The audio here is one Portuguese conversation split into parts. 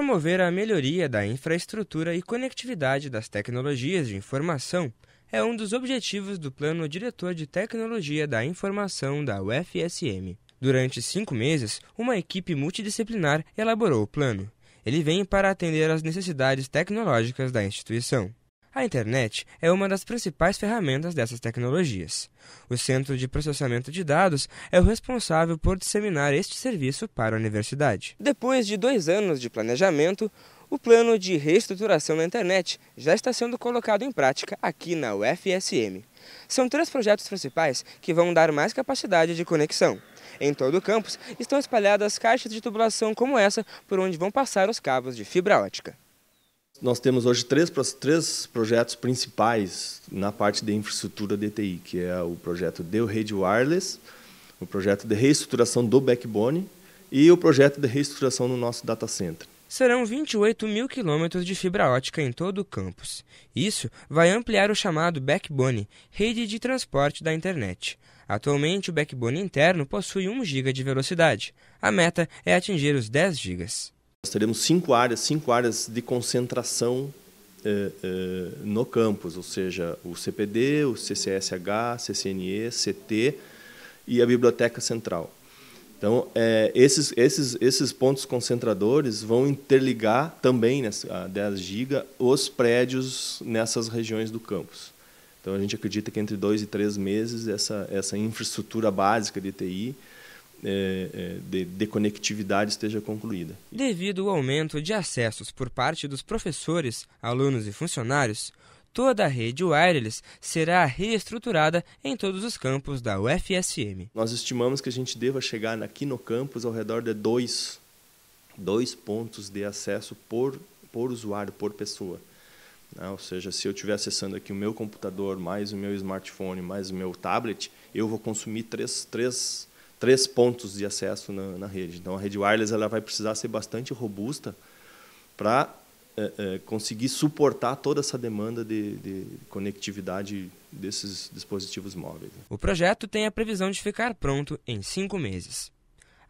Promover a melhoria da infraestrutura e conectividade das tecnologias de informação é um dos objetivos do Plano Diretor de Tecnologia da Informação da UFSM. Durante cinco meses, uma equipe multidisciplinar elaborou o plano. Ele vem para atender às necessidades tecnológicas da instituição. A internet é uma das principais ferramentas dessas tecnologias. O Centro de Processamento de Dados é o responsável por disseminar este serviço para a universidade. Depois de dois anos de planejamento, o plano de reestruturação da internet já está sendo colocado em prática aqui na UFSM. São três projetos principais que vão dar mais capacidade de conexão. Em todo o campus estão espalhadas caixas de tubulação como essa, por onde vão passar os cabos de fibra ótica. Nós temos hoje três, três projetos principais na parte de infraestrutura DTI, que é o projeto de rede wireless, o projeto de reestruturação do backbone e o projeto de reestruturação no nosso data center. Serão 28 mil quilômetros de fibra ótica em todo o campus. Isso vai ampliar o chamado backbone, rede de transporte da internet. Atualmente, o backbone interno possui 1 GB de velocidade. A meta é atingir os 10 GB. Nós teremos cinco áreas, cinco áreas de concentração eh, eh, no campus, ou seja, o CPD, o CCSH, CCNE, CT e a Biblioteca Central. Então, eh, esses, esses, esses pontos concentradores vão interligar também, nessa, a 10 GB, os prédios nessas regiões do campus. Então, a gente acredita que entre dois e três meses, essa, essa infraestrutura básica de TI de, de conectividade esteja concluída. Devido ao aumento de acessos por parte dos professores, alunos e funcionários, toda a rede wireless será reestruturada em todos os campos da UFSM. Nós estimamos que a gente deva chegar aqui no campus ao redor de dois, dois pontos de acesso por, por usuário, por pessoa. Né? Ou seja, se eu estiver acessando aqui o meu computador, mais o meu smartphone, mais o meu tablet, eu vou consumir três, três três pontos de acesso na, na, rede. Então, a rede wireless ela vai precisar ser bastante robusta para é, é, conseguir suportar toda essa demanda de, de, conectividade desses dispositivos móveis. O projeto tem a previsão de ficar pronto em cinco meses.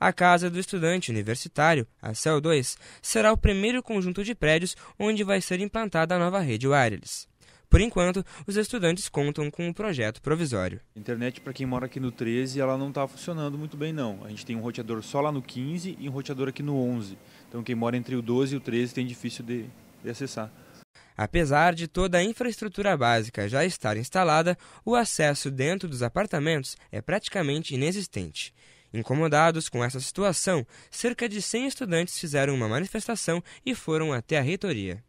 A Casa do Estudante Universitário, a CEL 2, será o primeiro conjunto de prédios onde vai ser implantada a nova rede wireless. Por enquanto, os estudantes contam com um projeto provisório. A internet, para quem mora aqui no 13, ela não está funcionando muito bem, não. A gente tem um roteador só lá no 15 e um roteador aqui no 11. Então, quem mora entre o 12 e o 13 tem difícil de, de acessar. Apesar de toda a infraestrutura básica já estar instalada, o acesso dentro dos apartamentos é praticamente inexistente. Incomodados com essa situação, cerca de 100 estudantes fizeram uma manifestação e foram até a reitoria.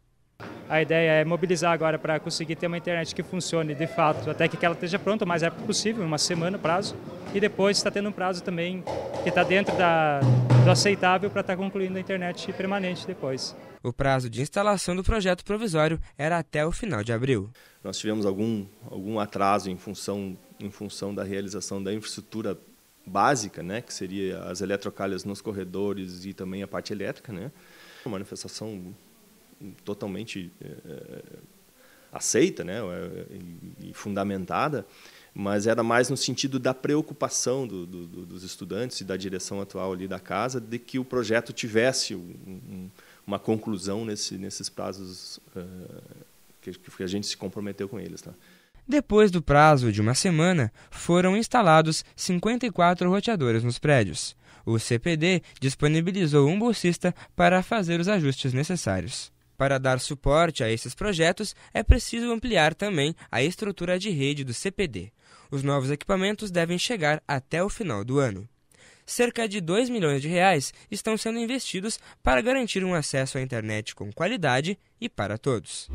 A ideia é mobilizar agora para conseguir ter uma internet que funcione de fato, até que ela esteja pronta o mais rápido possível, uma semana prazo, e depois está tendo um prazo também que está dentro da, do aceitável para estar tá concluindo a internet permanente depois. O prazo de instalação do projeto provisório era até o final de abril. Nós tivemos algum, algum atraso em função, em função da realização da infraestrutura básica, né, que seria as eletrocalhas nos corredores e também a parte elétrica, né? Uma manifestação totalmente é, aceita né, e, e, fundamentada, mas era mais no sentido da preocupação do, do, dos estudantes e da direção atual ali da casa de que o projeto tivesse um, um, uma conclusão nesse, nesses prazos uh, que, que, a gente se comprometeu com eles. Tá? Depois do prazo de uma semana, foram instalados 54 roteadores nos prédios. O CPD disponibilizou um bolsista para fazer os ajustes necessários. Para dar suporte a esses projetos, é preciso ampliar também a estrutura de rede do CPD. Os novos equipamentos devem chegar até o final do ano. Cerca de 2 milhões de reais estão sendo investidos para garantir um acesso à internet com qualidade e para todos.